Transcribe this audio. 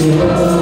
Senhor.